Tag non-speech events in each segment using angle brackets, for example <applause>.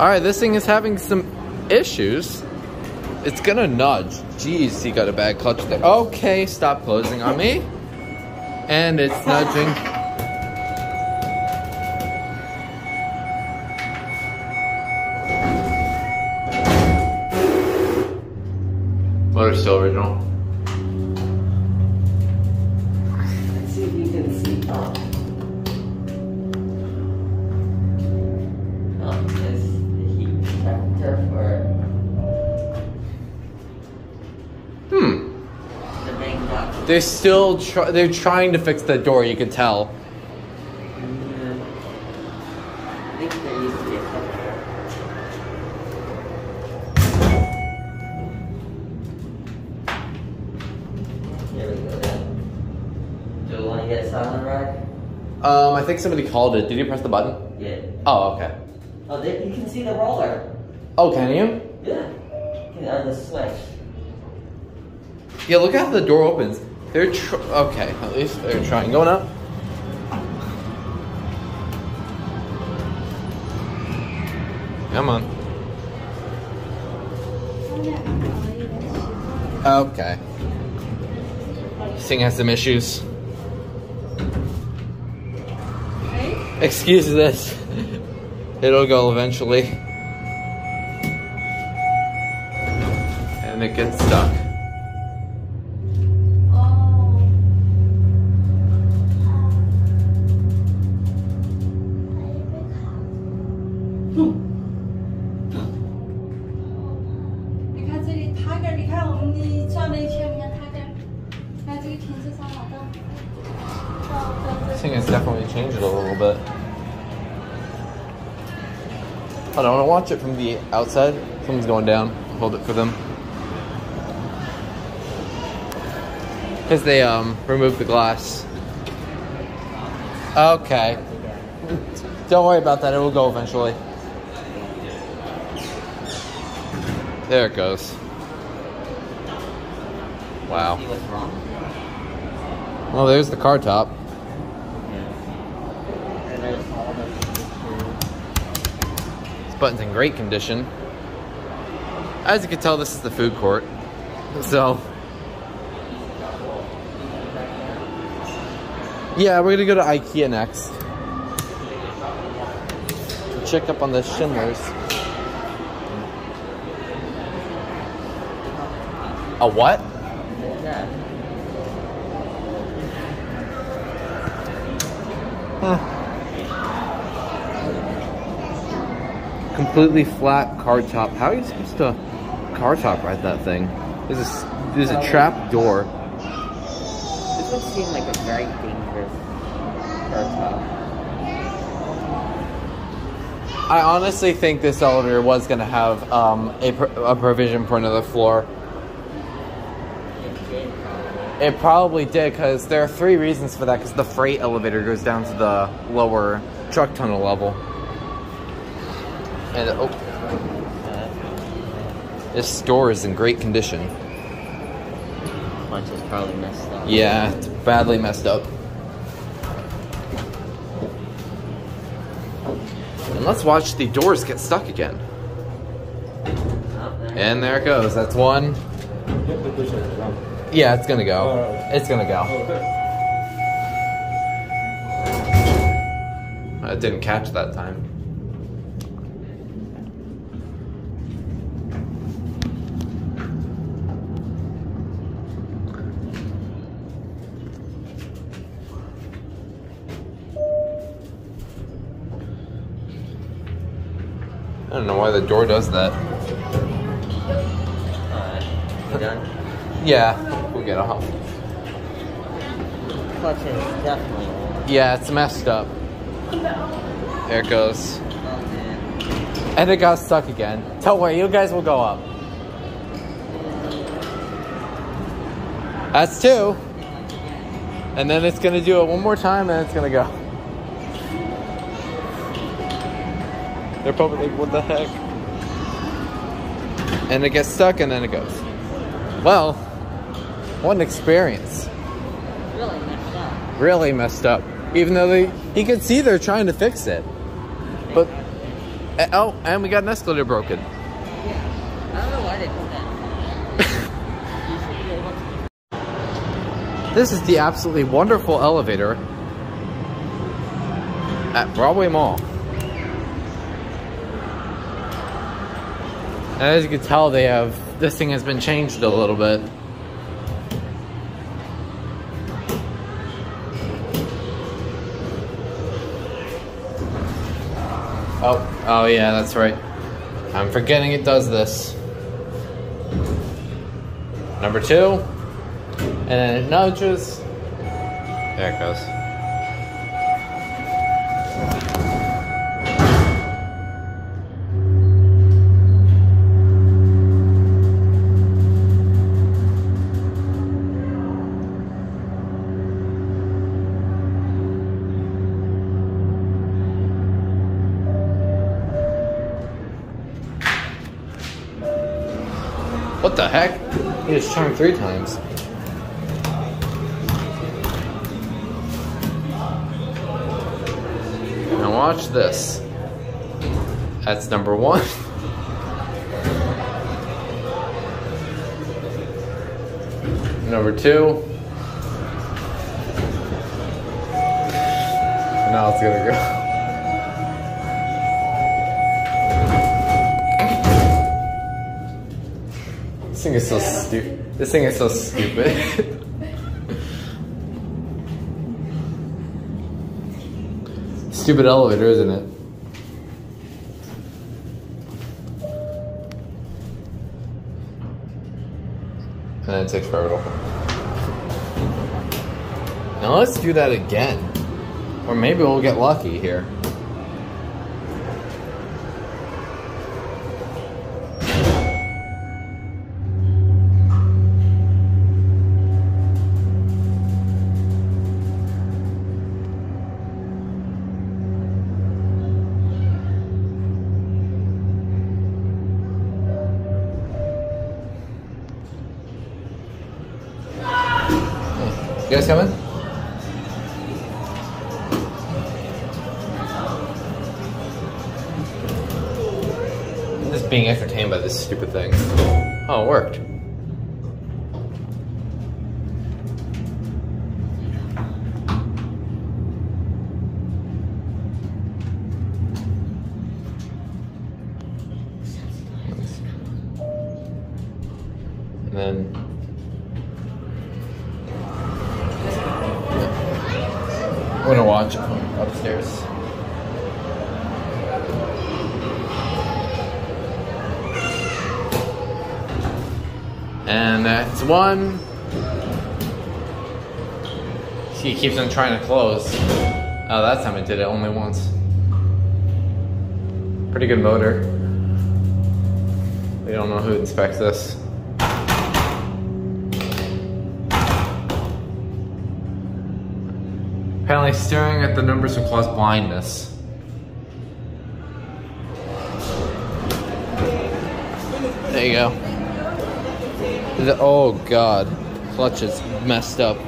All right, this thing is having some issues. It's gonna nudge. Jeez, he got a bad clutch there. Okay, stop closing on me. And it's nudging. They're still try- they're trying to fix the door. You can tell. Yeah. I think there used to be a filter. Here we. Do you want to get a silent ride? Um, I think somebody called it. Did you press the button? Yeah. Oh, okay. Oh, there, you can see the roller. Oh, can you? Yeah. On the switch. Yeah, look how the door opens. They're tr- okay. At least they're trying. Going up. Come on. Okay. This thing has some issues. Excuse this. <laughs> It'll go eventually. And it gets stuck. Hold on, I want to watch it from the outside. Someone's going down. Hold it for them. Because they um removed the glass. Okay. Don't worry about that. It will go eventually. There it goes. Wow. Well, there's the car top. And there's all the This button's in great condition. As you can tell, this is the food court. So, yeah, we're gonna go to IKEA next. Check up on the Schindlers. A what? Yeah. Completely flat car top. How are you supposed to car top ride that thing? There's a, there's a trap door. This would seem like a very dangerous car top. I honestly think this elevator was going to have um, a, pro- a provision for another floor. It probably. It probably did because there are three reasons for that. Because the freight elevator goes down to the lower truck tunnel level, and oh, this store is in great condition. Bunch is probably messed up. Yeah, it's badly messed up. And let's watch the doors get stuck again. And there it goes. That's one. Yeah, it's gonna go. It's gonna go. I didn't catch that time. Don't know why the door does that. Alright. Done? Yeah, we'll get off. Clutch is definitely. Yeah, it's messed up. There it goes. Oh. And it got stuck again. Don't worry, you guys will go up. That's two. And then it's gonna do it one more time and it's gonna go. They're probably like, what the heck? And it gets stuck and then it goes. Well, what an experience. Really messed up. Really messed up. Even though they, you can see they're trying to fix it. But Eh, Oh, and we got an escalator broken. Yeah. I don't know why they put that. <laughs> This is the absolutely wonderful elevator at Broadway Mall. As you can tell, they have this thing has been changed a little bit. Oh, oh yeah, that's right. I'm forgetting it does this. Number two, and then it nudges. There it goes. What the heck? He just charmed three times. Now watch this. That's number one. <laughs> number two. Now it's gonna go. This thing is so stupid. This thing is so stupid. stupid elevator, isn't it? And then it takes forever to open. Now let's do that again. Or maybe we'll get lucky here. You guys coming? I'm just being entertained by this stupid thing. Oh, it worked. And that's one. See, he keeps on trying to close. Oh, that time I did it only once. Pretty good motor. We don't know who inspects this. Apparently, staring at the numbers can cause blindness. There you go. The- oh god, clutch is messed up.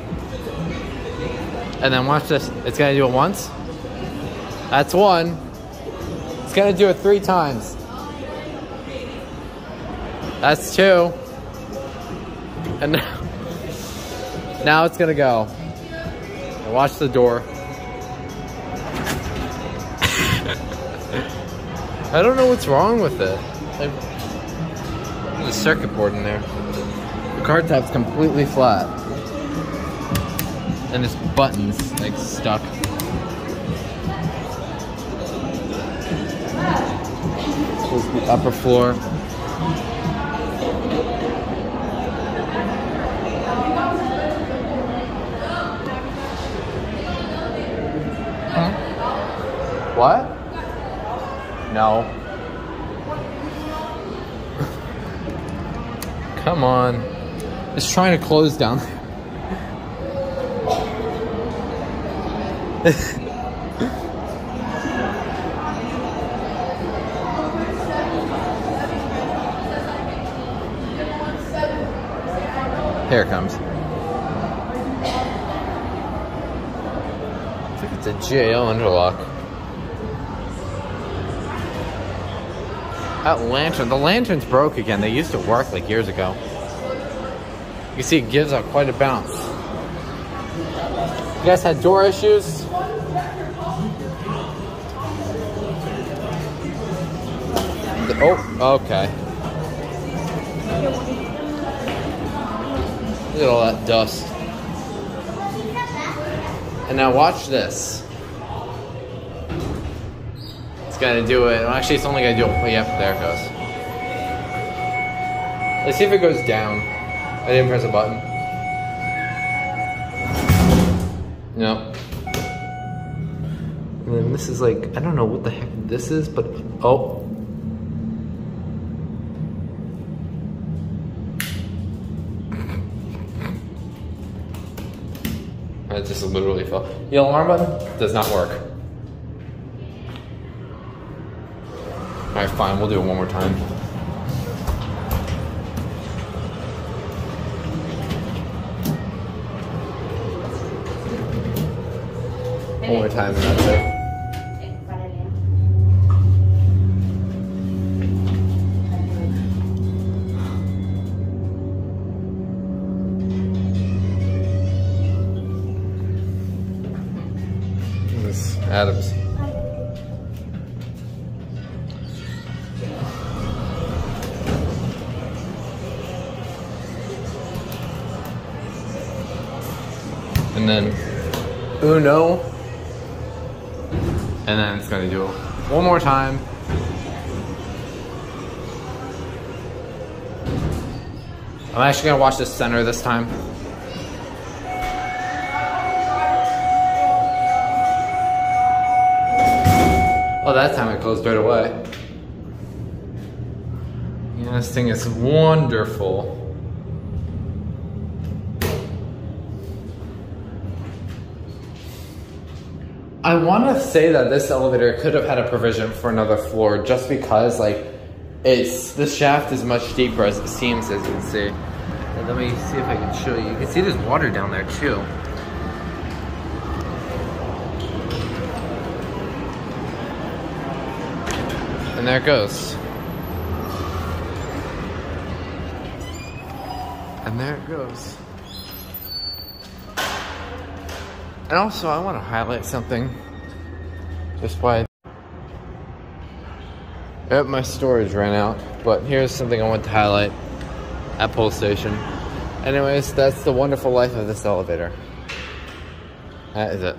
And then watch this. It's gonna do it once. That's one. It's gonna do it three times. That's two. And now, <laughs> now it's gonna go. And watch the door. <laughs> I don't know what's wrong with it. Like, a circuit board in there. Car top's completely flat. And this button's like stuck. Is the upper floor. What? No. <laughs> Come on. It's trying to close down Here it comes. It's a GAL interlock. That lantern, the lantern's broke again. They used to work like years ago. You can see it gives out quite a bounce. You guys had door issues? Oh, okay. Look at all that dust. And now watch this. It's gonna do it. Actually, it's only gonna do it. Yep, there it goes. Let's see if it goes down. I didn't press a button. No. And then this is like, I don't know what the heck this is, but oh. It just literally fell. The alarm button does not work. Alright, fine, we'll do it one more time. One more time and that's it. Adams. And then Uno. And then it's gonna do it one more time. I'm actually gonna watch the center this time. Oh, that time it closed right away. Yeah, this thing is wonderful. I want to say that this elevator could have had a provision for another floor just because, like, it's the shaft is much deeper as it seems, as you can see. And let me see if I can show you. You can see there's water down there too. And there it goes. And there it goes. And also, I want to highlight something. Just why. Yep, my storage ran out. But here's something I want to highlight at Pole Station. Anyways, that's the wonderful life of this elevator. That is it.